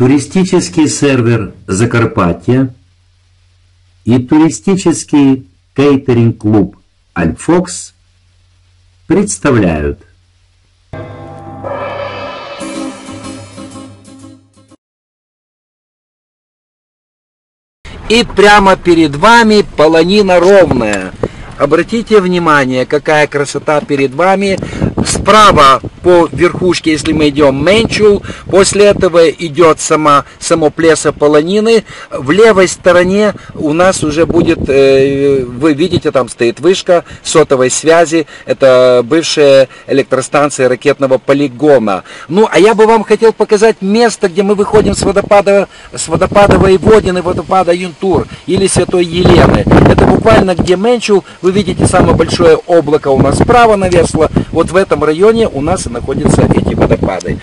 Туристический сервер «Закарпатья» и туристический кейтеринг-клуб «Альфокс» представляют. И прямо перед вами полонина ровная – Обратите внимание, какая красота перед вами. Справа по верхушке, если мы идем Менчул, после этого идет сама, само плесо полонины. В левой стороне у нас уже будет, э, вы видите, там стоит вышка сотовой связи. Это бывшая электростанция ракетного полигона. Ну, а я бы вам хотел показать место, где мы выходим с водопада, с водопада Воеводины, водопада Юнтур или Святой Елены. Это буквально где Менчул, вы видите самое большое облако у нас справа навесло. Вот в этом районе у нас и находятся эти водопады.